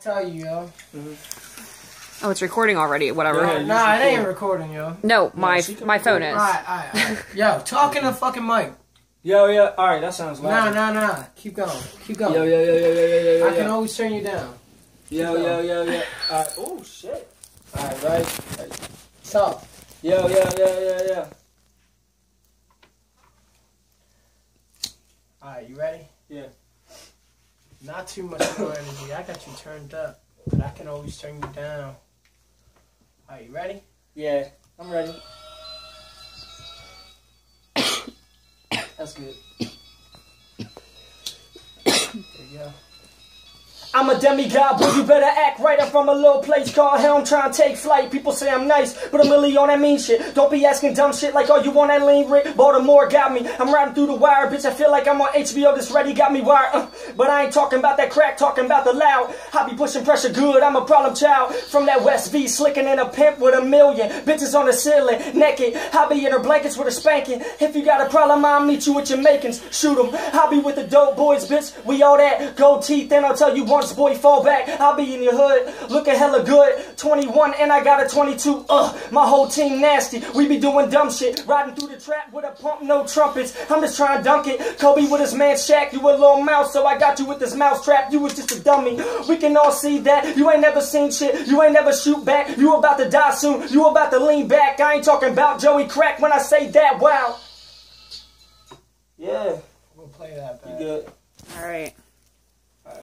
Tell you, yo. Oh, it's recording already. Whatever. Yeah. Nah, it ain't recording, yo. No, my she can my phone is. Alright, alright, alright. Yo, talk in the fucking mic. Yo, yeah. All right, that sounds loud. Nah, nah, nah. Keep going. Keep going. Yo, yo, yo, yo, yo, yo, yo, I can yo. always turn you down. Yo, yo, yo, yo. All right. Oh shit. All right, right. right. Talk. Yo, yo, yo, yo, yo. Alright, you ready? Yeah. Not too much more energy. I got you turned up, but I can always turn you down. Are you ready? Yeah, I'm ready. That's good. There you go. I'm a demigod, boy, you better act right. I'm from a little place called Hell. I'm trying to take flight. People say I'm nice, but I'm really on that mean shit. Don't be asking dumb shit like, oh, you want that lean Rick? Baltimore got me. I'm riding through the wire, bitch. I feel like I'm on HBO. This ready got me wired. Uh, but I ain't talking about that crack, talking about the loud. I be pushing pressure good. I'm a problem child. From that West V, slicking in a pimp with a million. Bitches on the ceiling, naked. I be in her blankets with a spanking. If you got a problem, I'll meet you with your makings. Shoot 'em. I'll be with the dope boys, bitch. We all that. Gold teeth, and I'll tell you once, boy, fall back. I'll be in your hood, looking hella good. 21, and I got a 22. Ugh, my whole team nasty. We be doing dumb shit. Riding through the trap with a pump, no trumpets. I'm just trying to dunk it. Kobe with his man Shaq, you a little mouse, so I got you with this mouse trap. You was just a dummy. We can all see that. You ain't never seen shit. You ain't never shoot back. You about to die soon. You about to lean back. I ain't talking about Joey Crack when I say that. Wow. Yeah, We'll play that you good. All right.